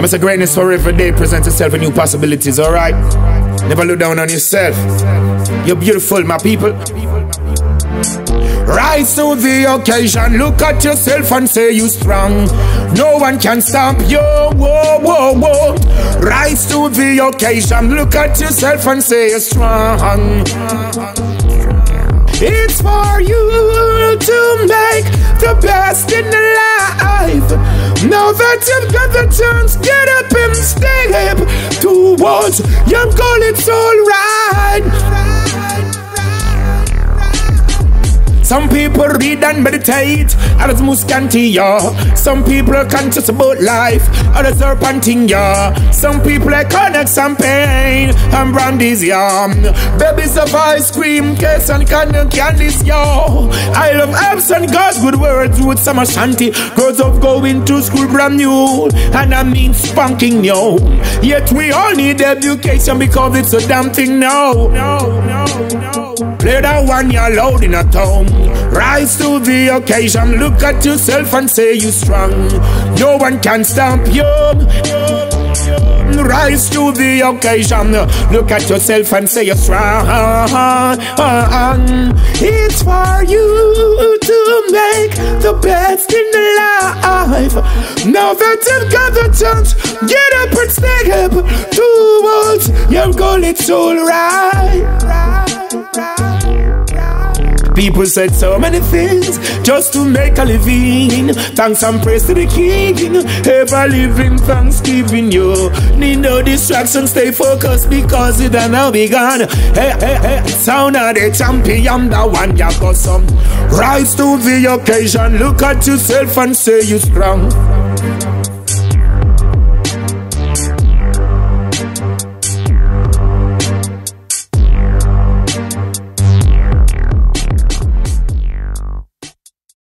I'm a greatness for every day. presents itself with new possibilities, alright? Never look down on yourself. You're beautiful, my people. Rise to the occasion, look at yourself and say you're strong. No one can stop you. Whoa, whoa, whoa. Rise to the occasion, look at yourself and say you're strong. It's for you to make the best in the life. Now that you've got the chance, get up and step towards your goal. It's alright. Some people read and meditate, others muscanty, yeah. Some people are conscious about life, others are panting, yeah. Some people are connect some pain and brandies, yeah. Babies of ice cream, cakes and candy candies, yeah. I love apps and God's good words with some Ashanti. Girls of going to school brand new, and I mean spanking new. Yet we all need education because it's a damn thing now. No, no, no. Play that one you're loud in a town. Rise to the occasion. Look at yourself and say you're strong. No one can stop you. Rise to the occasion. Look at yourself and say you're strong. It's for you to make the best in life. Now that you've got the chance, get up and step towards your goal. It's. Right, right. People said so many things just to make a living. Thanks and praise to the King. Ever living thanksgiving, you need no distraction. Stay focused because it done now begun. Hey, hey, hey, sound of the champion, the one you got some. Rise to the occasion. Look at yourself and say you strong.